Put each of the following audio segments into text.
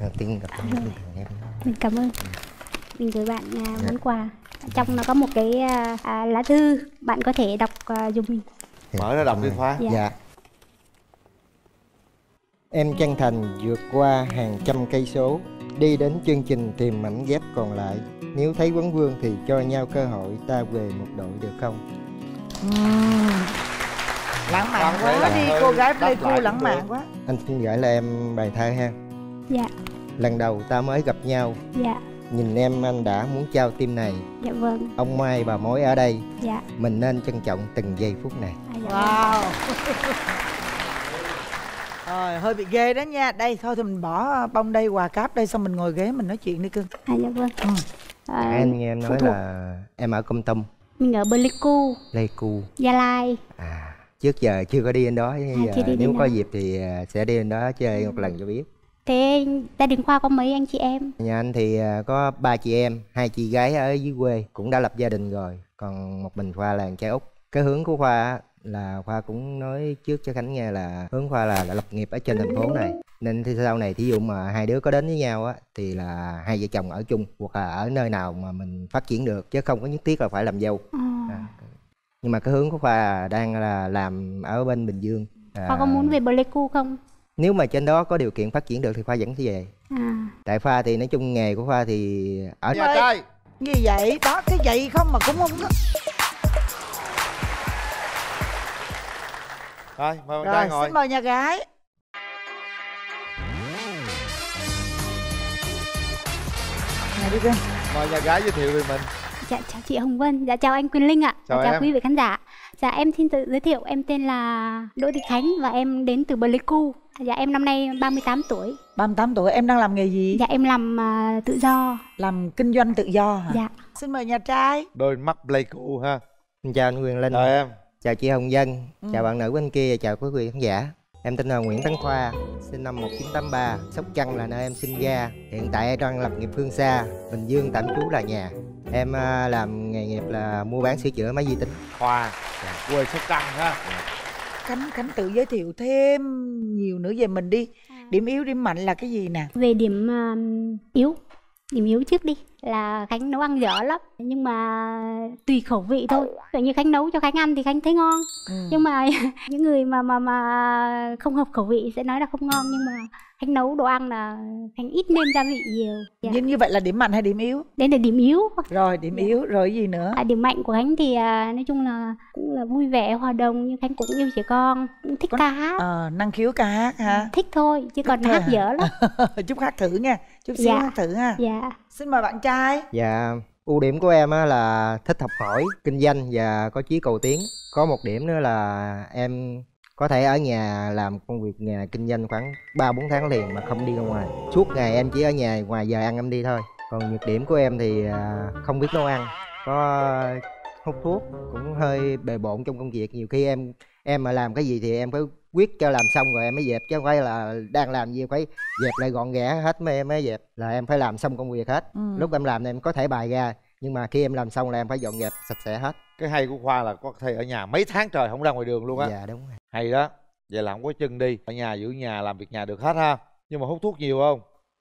đầu tiên gặp em thì em Mình cảm ơn. Mình gửi bạn à, món quà. Trong nó có một cái à, à, lá thư, bạn có thể đọc à, giùm mình. mở ra đọc đi khoa Dạ. dạ em chân thành vượt qua hàng trăm cây số đi đến chương trình tìm mảnh ghép còn lại. Nếu thấy vấn vương thì cho nhau cơ hội ta về một đội được không? Lãng mạn quá. là đi cô gái pleiku lãng mạn quá. Anh xin gửi lại em bài thơ ha. Dạ, lần đầu ta mới gặp nhau. Dạ, nhìn em anh đã muốn trao tim này. Dạ vâng, ông mai bà mối ở đây. Dạ. mình nên trân trọng từng giây phút này. À, dạ. Wow rồi hơi bị ghê đó nha đây thôi thì mình bỏ bông đây quà cáp đây xong mình ngồi ghế mình nói chuyện đi cưng À, dạ vâng. Ừ. À, anh nghe em nói thuộc. là em ở công tâm Mình ở Pleiku, Pleiku Gia Lai. à trước giờ chưa có đi đến đó À, giờ chưa đi nếu có đó. dịp thì à, sẽ đi đến đó chơi một lần cho biết Thế gia đình Khoa có mấy anh chị em? Nhà anh thì à, có ba chị em, hai chị gái ở dưới quê cũng đã lập gia đình rồi, còn một mình Khoa là con trai út. Cái hướng của Khoa là Khoa cũng nói trước cho Khánh nghe là hướng Khoa là, là lập nghiệp ở trên thành phố này. Nên thì sau này thí dụ mà hai đứa có đến với nhau á thì là hai vợ chồng ở chung hoặc là ở nơi nào mà mình phát triển được chứ không có nhất thiết là phải làm dâu. À, À, nhưng mà cái hướng của Khoa là đang là làm ở bên Bình Dương. À, Khoa có muốn về Pleiku không? Nếu mà trên đó có điều kiện phát triển được thì Khoa vẫn sẽ về. À, Tại Khoa thì nói chung nghề của Khoa thì ở nhà trai gì vậy đó cái vậy không mà cũng không có rồi mời bạn trai ngồi xin mời nhà gái Này đi cưng mời nhà gái giới thiệu về mình dạ chào chị Hồng Vân, dạ chào anh Quyền Linh ạ. Chào dạ, chào quý vị khán giả. Dạ em xin tự giới thiệu, em tên là Đỗ Thị Khánh và em đến từ Pleiku. Dạ em năm nay 38 tuổi. 38 tuổi em đang làm nghề gì Dạ em làm à, tự do. làm kinh doanh tự do hả Dạ. xin mời nhà trai đôi mắt pleiku ha Xin chào anh Quyền Linh, chào em chào chị Hồng Dân, Ừ. chào bạn nữ bên kia, chào quý vị khán giả. Em tên là Nguyễn Tấn Khoa, sinh năm 1983, Sóc Trăng là nơi em sinh ra. Hiện tại em đang lập nghiệp phương xa, Bình Dương tạm trú là nhà. Em à, làm nghề nghiệp là mua bán sửa chữa máy vi tính. khoa quê sóc trăng ha khánh khánh tự giới thiệu thêm nhiều nữa về mình đi điểm yếu điểm mạnh là cái gì nè Về điểm à, yếu, điểm yếu trước đi là Khánh nấu ăn dở lắm. Nhưng mà tùy khẩu vị thôi. Kiểu như Khánh nấu cho Khánh ăn thì Khánh thấy ngon. ừ. nhưng mà những người mà mà mà không hợp khẩu vị sẽ nói là không ngon. Nhưng mà khánh nấu đồ ăn là khánh ít nêm gia vị nhiều. Dạ. như, như vậy là điểm mạnh hay điểm yếu? Đây là điểm yếu. Rồi điểm yếu rồi gì nữa? À, điểm mạnh của khánh thì à, nói chung là cũng là vui vẻ hòa đồng. Nhưng khánh cũng yêu trẻ con cũng thích Có- ca hát Ờ, năng khiếu ca hát ha? Thích thôi chứ còn thôi hát hả? dở lắm. Chút hát thử nha. Chút xíu Dạ. hát thử ha. Dạ xin mời bạn trai Dạ ưu điểm của em á là thích học hỏi, kinh doanh và có chí cầu tiến. Có một điểm nữa là em có thể ở nhà làm công việc nhà kinh doanh khoảng 3 4 tháng liền mà không đi ra ngoài. Suốt ngày em chỉ ở nhà ngoài giờ ăn em đi thôi. Còn nhược điểm của em thì à, không biết nấu ăn, có hút thuốc, cũng hơi bề bộn trong công việc. Nhiều khi em em mà làm cái gì thì em phải quyết cho làm xong rồi em mới dẹp chứ không phải là đang làm gì phải dẹp lại gọn ghẽ hết mới em mới dẹp. Là em phải làm xong công việc hết. Ừ. lúc em làm thì em có thể bài ra nhưng mà khi em làm xong là em phải dọn dẹp sạch sẽ hết. Cái hay của khoa là có thể ở nhà mấy tháng trời không ra ngoài đường luôn á. Dạ đúng rồi. Hay đó. Vậy là không có chân đi ở nhà giữ nhà làm việc nhà được hết ha. Nhưng mà hút thuốc nhiều không?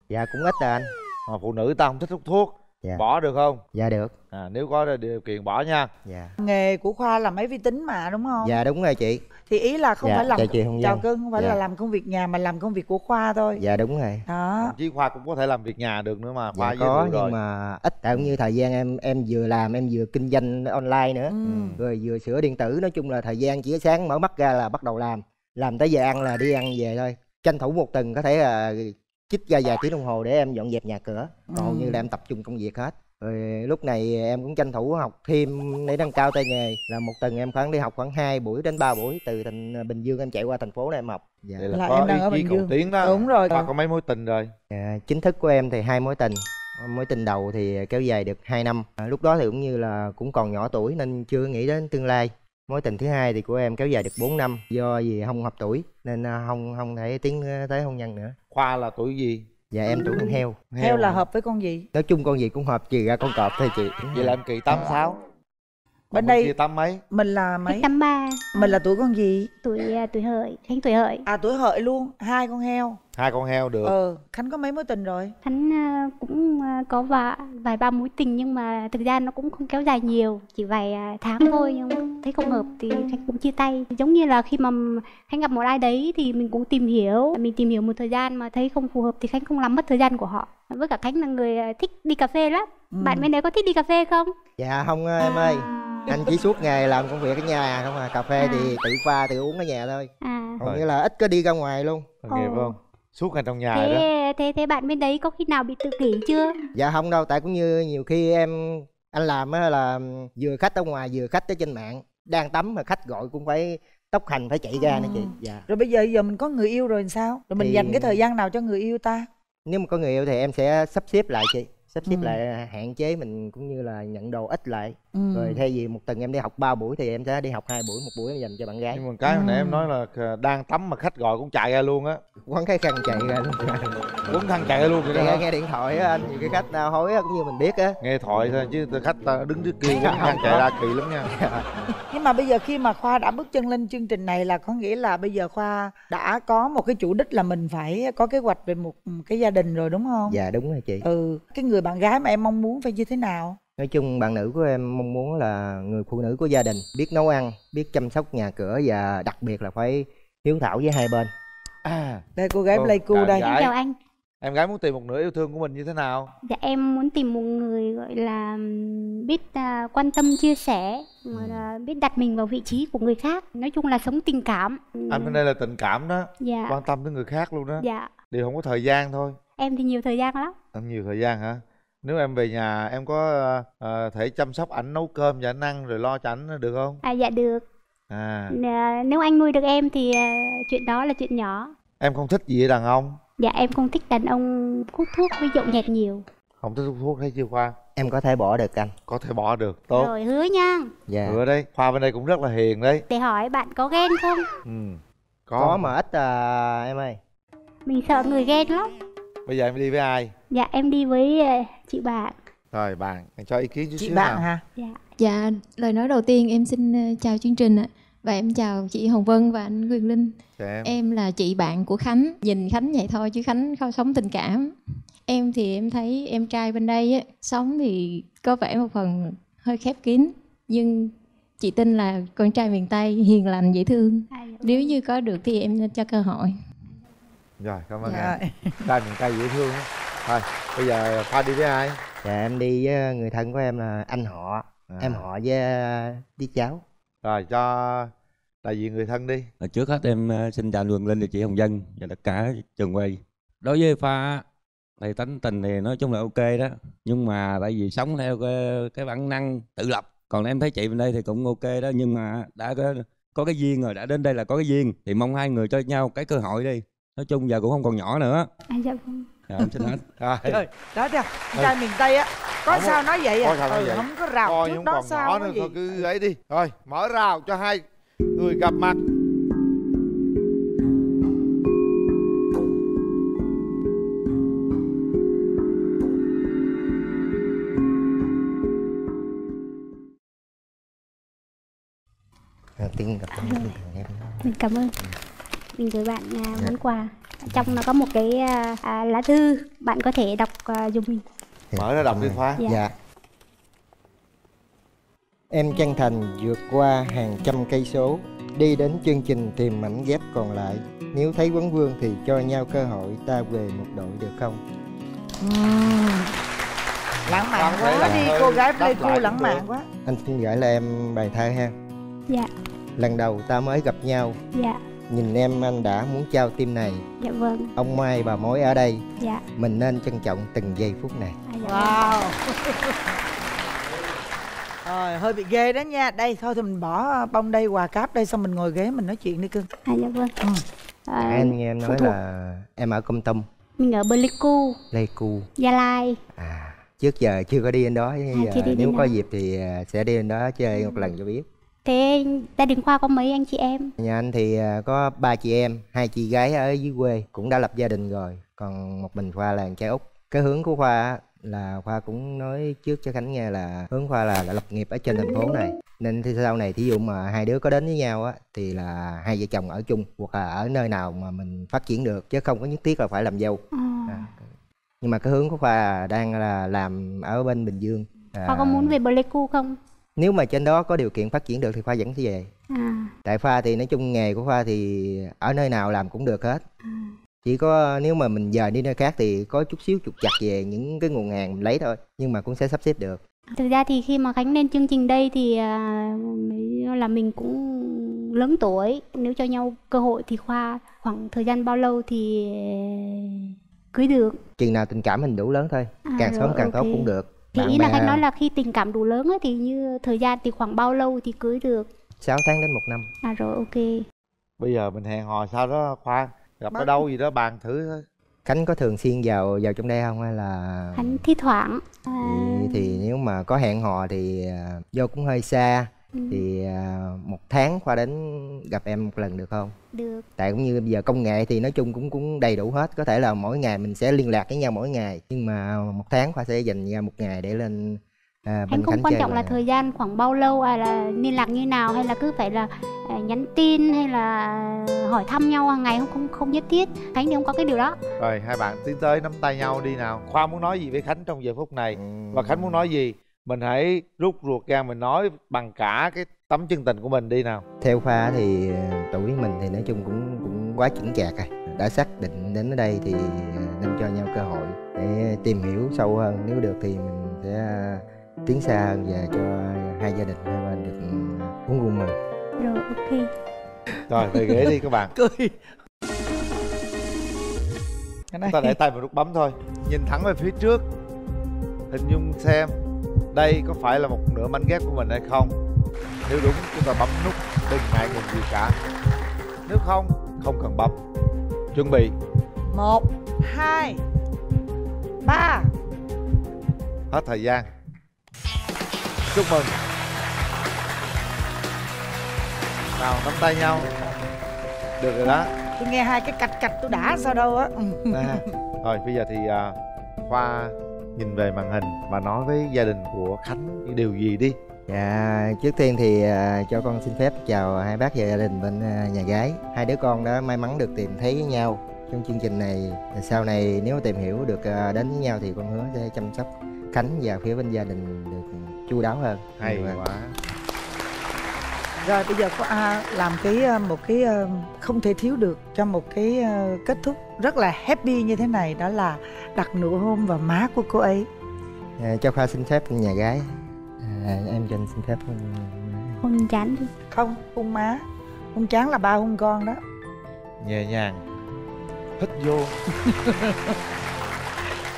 Dạ cũng ít rồi anh. Mà phụ nữ ta không thích hút thuốc Dạ. bỏ được không? Dạ được. À, nếu có điều kiện bỏ nha. Dạ. Nghề của khoa là máy vi tính mà đúng không? Dạ đúng rồi chị. Thì ý là không Dạ, phải làm chào chị Hồng chào cưng không phải Dạ. là làm công việc nhà mà làm công việc của khoa thôi. Dạ đúng rồi. Đó. Chí khoa cũng có thể làm việc nhà được nữa mà khoa dạ có rồi nhưng mà ít tại cũng như thời gian em em vừa làm em vừa kinh doanh online nữa. Ừ. rồi vừa sửa điện tử nói chung là thời gian chỉ sáng mở mắt ra là bắt đầu làm. Làm tới giờ ăn là đi ăn về thôi. Tranh thủ một tuần có thể là chích ra vài tiếng đồng hồ để em dọn dẹp nhà cửa. Còn hầu như là em tập trung công việc hết. Rồi lúc này em cũng tranh thủ học thêm để nâng cao tay nghề. Là một tuần em khoảng đi học khoảng 2 buổi đến 3 buổi từ thành Bình Dương em chạy qua thành phố để em học. Dạ. vậy là, Là có em đang ở ý chí Bình Dương. tiến đó. Đúng rồi. khoa có mấy mối tình rồi? À, chính thức của em thì hai mối tình. Mối tình đầu thì kéo dài được 2 năm. À, lúc đó thì cũng như là cũng còn nhỏ tuổi nên chưa nghĩ đến tương lai mối tình thứ hai thì của em kéo dài được 4 năm do vì không hợp tuổi nên à, không không thể tiến tới hôn nhân nữa. Khoa là tuổi gì? Dạ em chủ con heo. Heo là mà. hợp với con gì? Nói chung con gì cũng hợp trừ ra con cọp thôi chị. Vậy là em kỳ tám sáu Bên đây- kia tám mấy? mình là mấy? Năm ba. Mình là tuổi con gì? Tuổi à, tuổi hợi khánh tuổi hợi. À tuổi hợi luôn hai con heo. Hai con heo được. Ờ khánh có mấy mối tình rồi? Khánh à, cũng à, có vài, vài ba mối tình nhưng mà thực ra nó cũng không kéo dài nhiều chỉ vài à, tháng thôi nhưng mà thấy không hợp thì Khánh cũng chia tay. Giống như là khi mà Khánh gặp một ai đấy thì mình cũng tìm hiểu mình tìm hiểu một thời gian mà thấy không phù hợp thì Khánh không làm mất thời gian của họ. Với cả Khánh là người à, thích đi cà phê lắm. Ừ. bạn bên đấy có thích đi cà phê không? Dạ không em ơi anh chỉ suốt ngày làm công việc ở nhà không à cà phê thì tự pha tự uống ở nhà thôi. À. Hầu như là ít có đi ra ngoài luôn. Tội nghiệp Ồ. không? Suốt ngày trong nhà rồi đó. thế thế thế bạn bên đấy có khi nào bị tự kỷ chưa? Dạ không đâu tại cũng như nhiều khi em anh làm á là vừa khách ở ngoài vừa khách ở trên mạng. Đang tắm mà khách gọi cũng phải tốc hành phải chạy ra nữa chị. Dạ. Rồi bây giờ giờ mình có người yêu rồi làm sao? Rồi mình Thì- dành cái thời gian nào cho người yêu ta? Nếu mà có người yêu thì em sẽ sắp xếp lại chị. Sắp xếp Ừ. lại hạn chế mình cũng như là nhận đồ ít lại ừ. rồi thay vì một tuần em đi học 3 buổi thì em sẽ đi học hai buổi một buổi em dành cho bạn gái. Nhưng mà cái hồi nãy Ừ. em nói là đang tắm mà khách gọi cũng chạy ra luôn á. Quấn cái khăn chạy ra luôn. Quấn khăn chạy ra luôn vậy nghe, nghe điện thoại á anh nhiều cái khách nào hối á cũng như mình biết á. Nghe thoại thôi chứ khách ta đứng trước kia quấn khăn chạy ra kỳ lắm nha. Nhưng mà bây giờ khi mà khoa đã bước chân lên chương trình này là có nghĩa là bây giờ khoa đã có một cái chủ đích là mình phải có kế hoạch về một cái gia đình rồi đúng không? Dạ đúng rồi chị. Ừ cái người bạn gái mà em mong muốn phải như thế nào nói chung bạn nữ của em mong muốn là người phụ nữ của gia đình biết nấu ăn biết chăm sóc nhà cửa và đặc biệt là phải hiếu thảo với hai bên. À đây cô gái Vâng, Pleiku đây em Gái. chào anh. Em gái muốn tìm một nửa yêu thương của mình như thế nào? Dạ em muốn tìm một người gọi là biết à, quan tâm chia sẻ mà là biết đặt mình vào vị trí của người khác. Nói chung là sống tình cảm. Anh bên đây là tình cảm đó dạ. quan tâm tới người khác luôn đó. Dạ. Điều không có thời gian thôi. Em thì nhiều thời gian lắm. Em nhiều thời gian hả nếu em về nhà em có ờ, thể chăm sóc ảnh nấu cơm cho ảnh ăn rồi lo cho ảnh được không? À dạ được. À. Nếu anh nuôi được em thì à, chuyện đó là chuyện nhỏ. Em không thích gì ở đàn ông? Dạ em không thích đàn ông hút thuốc với nhậu nhẹt nhiều. Không thích hút thuốc thấy chưa khoa? Em có thể bỏ được anh. Có thể bỏ được. Tốt. Rồi hứa nha. Dạ. Ừ đấy. Khoa bên đây cũng rất là hiền đấy. Để hỏi bạn có ghen không? Ừ. Có. mà ít à, em ơi. Mình sợ người ghen lắm. Bây giờ em đi với ai dạ em đi với à, chị bạn rồi bạn cho ý kiến chút chị xíu bạn nào. hả dạ Dạ, lời nói đầu tiên em xin ờ, chào chương trình ạ. Và em chào chị Hồng Vân và anh Quyền Linh. Em Em là chị bạn của Khánh. Nhìn Khánh vậy thôi chứ Khánh không sống tình cảm. Em thì em thấy em trai bên đây á, sống thì có vẻ một phần hơi khép kín. Nhưng chị tin là con trai miền Tây hiền lành dễ thương. à, dạ. Nếu như có được thì em nên cho cơ hội. rồi cảm ơn dạ. em trai miền tây dễ thương á. Thôi bây giờ khoa đi với ai dạ em đi với người thân của em là anh họ À. em họ với à, với cháu rồi cho đại diện người thân đi Ờ, trước hết em ờ, xin chào Đường Linh và chị Hồng Dân và tất cả trường quay. Đối với pha thì tánh tình thì nói chung là ok đó. Nhưng mà tại vì sống theo cái, cái bản năng tự lập. Còn em thấy chị bên đây thì cũng ok đó nhưng mà đã có, có cái duyên rồi, đã đến đây là có cái duyên thì mong hai người cho nhau cái cơ hội đi. Nói chung giờ cũng không còn nhỏ nữa. à, dạ vâng Dạ, em xin hết. rồi. Đó chưa trai miền tây á có Không sao nói vậy à? ừ, vậy. không có rào coi trước không đó còn sao nữa gì? thôi cứ ấy đi. Rồi mở rào cho hai người gặp mặt. Đầu tiên gặp em em mình cảm ơn. Mình gửi bạn à, món quà trong nó có một cái à, à, lá thư bạn có thể đọc à, dùng. Mình mở ra đọc đi khoa. Dạ. dạ. Em chân thành vượt qua hàng trăm cây số đi đến chương trình tìm mảnh ghép còn lại. Nếu thấy vấn vương thì cho nhau cơ hội ta về một đội được không? Lãng mạn quá đi là cô gái Pleiku lãng mạn quá. Anh xin gửi lại em bài thơ ha. Dạ. Lần đầu ta mới gặp nhau. Dạ nhìn em anh đã muốn trao tim này. Dạ vâng. Ông mai bà mối ở đây. Dạ. Mình nên trân trọng từng giây phút này. À, dạ. Vâng. wow. Rồi hơi bị ghê đó nha. Đây thôi thì mình bỏ bông đây quà cáp đây xong mình ngồi ghế mình nói chuyện đi cưng. À, dạ vâng. Ừ. à, anh nghe em nói thuộc. là em ở công tâm mình ở Pleiku. Pleiku. Gia Lai. À trước giờ chưa có đi đến đó À, giờ nếu có đó. dịp thì à, sẽ đi đến đó chơi một lần cho biết thế gia đình khoa có mấy anh chị em nhà anh thì à, có ba chị em hai chị gái ở dưới quê cũng đã lập gia đình rồi còn một mình khoa là trai út cái hướng của khoa là khoa cũng nói trước cho khánh nghe là hướng khoa là, là lập nghiệp ở trên thành phố này nên thì sau này thí dụ mà hai đứa có đến với nhau á thì là hai vợ chồng ở chung hoặc là ở nơi nào mà mình phát triển được chứ không có nhất thiết là phải làm dâu Ờ. à. nhưng mà cái hướng của khoa là đang là làm ở bên bình dương à, Khoa có muốn về Pleiku không? Nếu mà trên đó có điều kiện phát triển được thì khoa vẫn sẽ về. À, tại khoa thì nói chung nghề của khoa thì ở nơi nào làm cũng được hết. À. chỉ có nếu mà mình dời đi nơi khác thì có chút xíu trục chặt về những cái nguồn hàng mình lấy thôi nhưng mà cũng sẽ sắp xếp được. Thực ra thì khi mà Khánh lên chương trình đây thì à, là mình cũng lớn tuổi. Nếu cho nhau cơ hội thì Khoa khoảng thời gian bao lâu thì ờ, cưới được. Chừng nào tình cảm mình đủ lớn thôi À, càng sớm rồi, càng tốt ok. cũng được Thì Bạn ý là bè Khánh nói là khi tình cảm đủ lớn ấy, thì như thời gian thì khoảng bao lâu thì cưới được? 6 tháng đến một năm. À rồi ok. Bây giờ mình hẹn hò sau đó khoan gặp ở đâu gì đó bàn thử thôi. Khánh có thường xuyên vào vào trong đây không hay là? Khánh thi thoảng. À, thì, thì nếu mà có hẹn hò thì à, do cũng hơi xa ừ, thì à, một tháng khoa đến gặp em một lần được không? Được. Tại cũng như bây giờ công nghệ thì nói chung cũng cũng đầy đủ hết. Có thể là mỗi ngày mình sẽ liên lạc với nhau mỗi ngày. Nhưng mà một tháng khoa sẽ dành ra một ngày để lên à, Khánh bên không quan trọng là thời gian khoảng bao lâu hay là liên lạc như nào hay là cứ phải là à, nhắn tin hay là hỏi thăm nhau hàng ngày không không không nhất thiết. Khánh thì không có cái điều đó. Rồi hai bạn tiến tới nắm tay nhau đi nào. Khoa muốn nói gì với khánh trong giờ phút này? Và khánh muốn nói gì mình hãy rút ruột ra mình nói bằng cả cái tấm chân tình của mình đi nào. Theo khoa thì à, tuổi mình thì nói chung cũng cũng quá chững chạc rồi. Đã xác định đến ở đây thì à, nên cho nhau cơ hội để tìm hiểu sâu hơn. Nếu được thì mình sẽ à, tiến xa hơn và cho hai gia đình hai bên được uống vui mừng. Rồi ok. Rồi về ghế đi các bạn. Cười. Cái này chúng ta để tay vào nút bấm thôi. Nhìn thẳng về phía trước. Hình dung xem đây có phải là một nửa mảnh ghép của mình hay không? Nếu đúng chúng ta bấm nút đừng ngại ngùng gì cả. Nếu không không cần bấm. Chuẩn bị. Một hai ba. Hết thời gian. Chúc mừng. Nào nắm tay nhau. Được rồi đó. Tôi nghe hai cái cạch cạch tôi đã sao đâu á. À, rồi bây giờ thì à, khoa nhìn về màn hình và nói với gia đình của khánh những điều gì đi Dạ, trước tiên thì à, cho con xin phép chào hai bác và gia đình bên à, nhà gái. Hai đứa con đã may mắn được tìm thấy với nhau trong chương trình này. Sau này nếu tìm hiểu được à, đến với nhau thì con hứa sẽ chăm sóc Khánh và phía bên gia đình được chu đáo hơn. hay Vâng. quá rồi bây giờ có à, làm cái à, một cái à, không thể thiếu được cho một cái à, kết thúc rất là happy như thế này đó là đặt nụ hôn vào má của cô ấy. À, cho Khoa xin phép nhà gái. À, em cho anh xin phép ừ, hôn chán đi. Không hôn má. Hôn chán là ba hôn con đó. Nhẹ nhàng. Hít vô.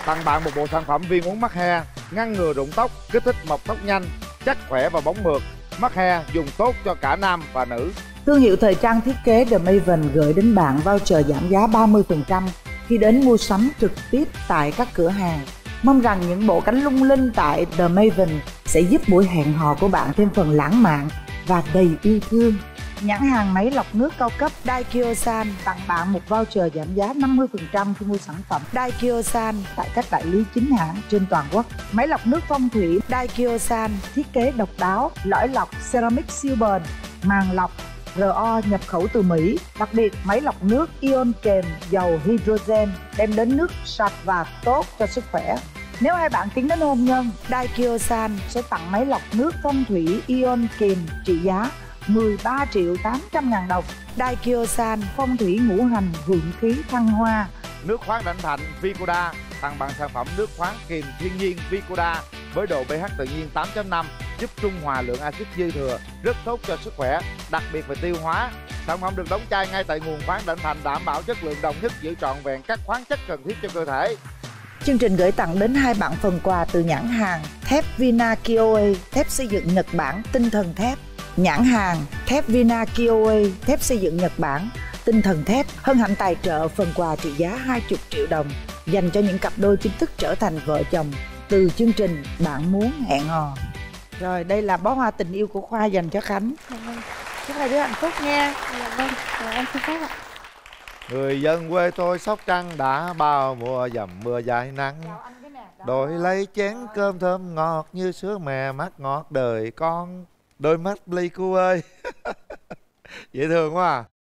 Tặng bạn một bộ sản phẩm viên uống mắc he ngăn ngừa rụng tóc kích thích mọc tóc nhanh chắc khỏe và bóng mượt mắc he dùng tốt cho cả nam và nữ Thương hiệu thời trang thiết kế The Maven gửi đến bạn voucher giảm giá 30% khi đến mua sắm trực tiếp tại các cửa hàng. Mong rằng những bộ cánh lung linh tại The Maven sẽ giúp buổi hẹn hò của bạn thêm phần lãng mạn và đầy yêu thương. Nhãn hàng máy lọc nước cao cấp Daikyosan tặng bạn một voucher giảm giá 50% khi mua sản phẩm Daikyosan tại các đại lý chính hãng trên toàn quốc. Máy lọc nước phong thủy Daikyosan thiết kế độc đáo, lõi lọc ceramic siêu bền, màng lọc RO nhập khẩu từ Mỹ. Đặc biệt, máy lọc nước Ion kèm dầu hydrogen đem đến nước sạch và tốt cho sức khỏe. Nếu hai bạn tính đến hôn nhân, Daikyosan sẽ tặng máy lọc nước phong thủy Ion kèm trị giá 13 triệu 800 ngàn đồng. Daikyo-san phong thủy ngũ hành vượng khí thăng hoa. nước khoáng đảnh thành Vicoda tặng bạn sản phẩm nước khoáng kiềm thiên nhiên Vicoda với độ pH tự nhiên 8.5 giúp trung hòa lượng axit dư thừa rất tốt cho sức khỏe đặc biệt về tiêu hóa sản phẩm được đóng chai ngay tại nguồn khoáng đảnh thành đảm bảo chất lượng đồng nhất giữ trọn vẹn các khoáng chất cần thiết cho cơ thể Chương trình gửi tặng đến hai bạn phần quà từ nhãn hàng thép Vina Kioe, thép xây dựng Nhật Bản, tinh thần thép. Nhãn hàng thép Vina Kioe, thép xây dựng Nhật Bản, tinh thần thép hân hạnh tài trợ phần quà trị giá 20 triệu đồng dành cho những cặp đôi chính thức trở thành vợ chồng từ chương trình Bạn muốn hẹn hò. Rồi đây là bó hoa tình yêu của Khoa dành cho Khánh. Chúc hai đứa hạnh phúc nha. dạ vâng em xin phép ạ người dân quê tôi sóc trăng đã bao mùa dầm mưa dài nắng đổi lấy chén cơm thơm ngọt như sữa mẹ mắt ngọt đời con đôi mắt pleiku ơi. Dễ thương quá à.